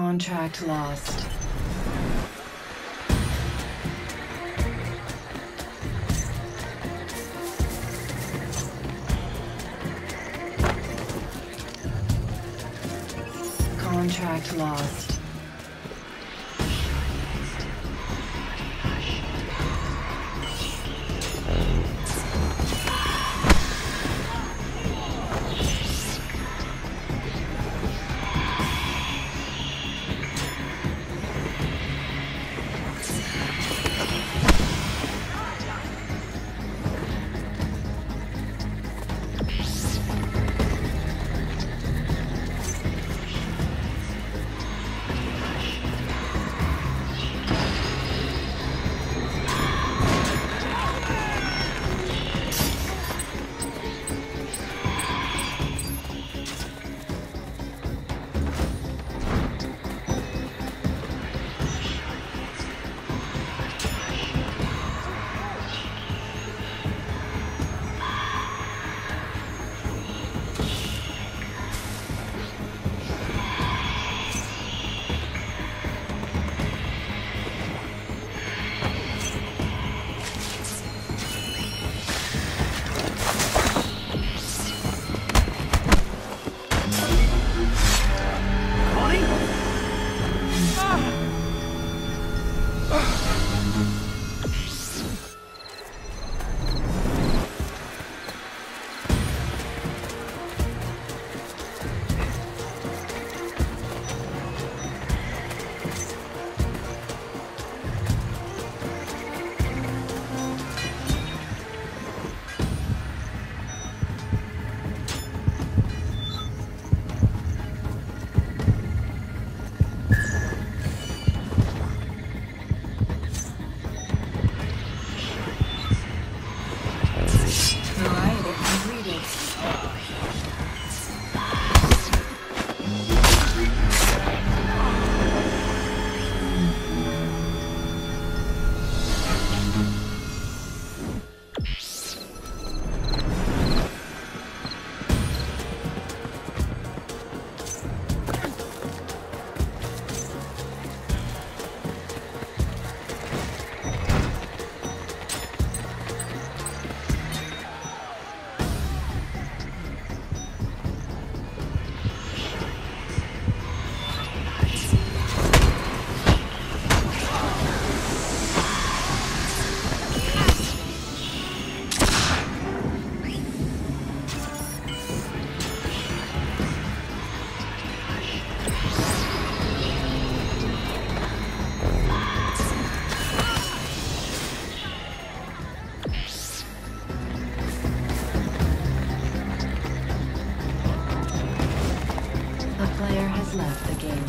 Contract lost. Contract lost.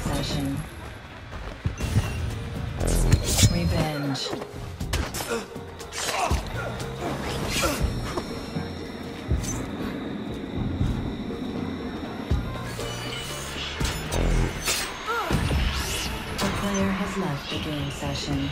Left session. Revenge. The player has left the game session.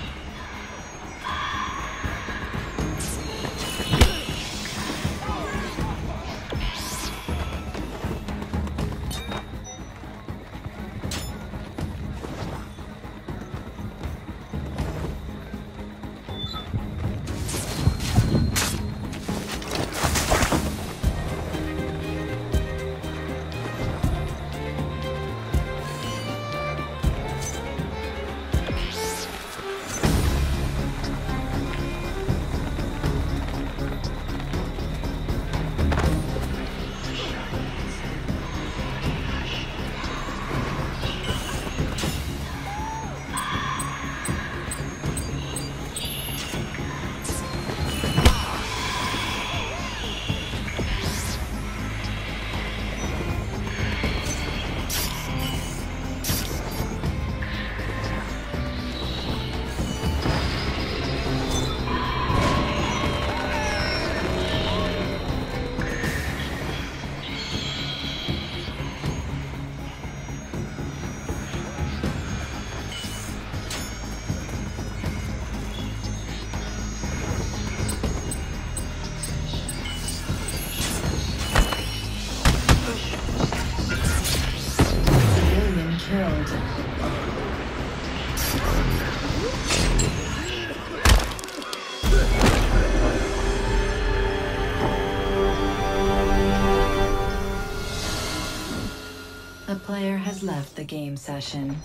Player has left the game session.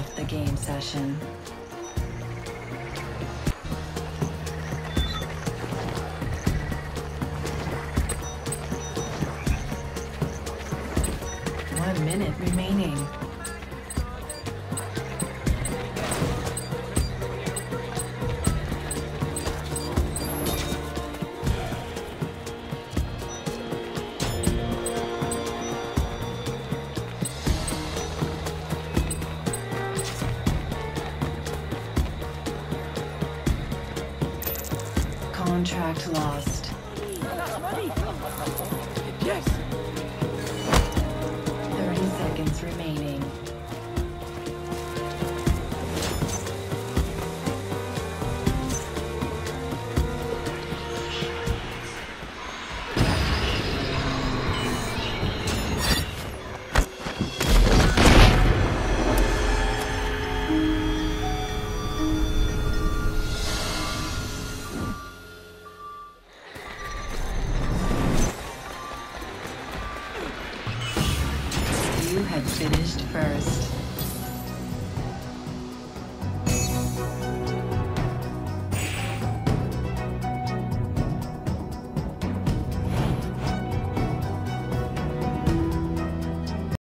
Left the game session. One minute remaining. Contract lost. Finished first.